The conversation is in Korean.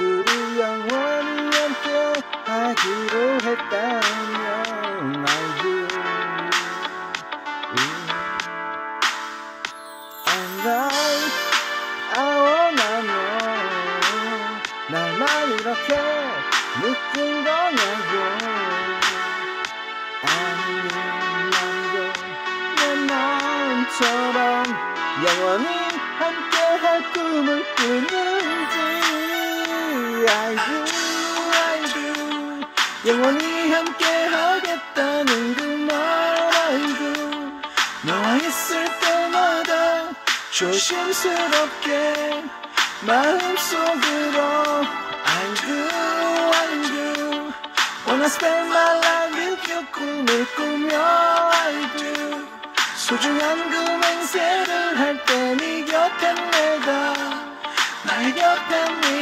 둘이 영원히 함께 하기로 했다면 I do And I 원하면 날만 이렇게 느낀 거냐고. 마음처럼 영원히 함께 할 꿈을 꾸는지 I do I do 영원히 함께 하겠다는 그말 I do 너와 있을 때마다 조심스럽게 마음속으로 I do I do Wanna spend my life with you 꿈을 꾸며 I do 소중한 그 맹세를 할때네 곁에 내가 나의 곁에 네가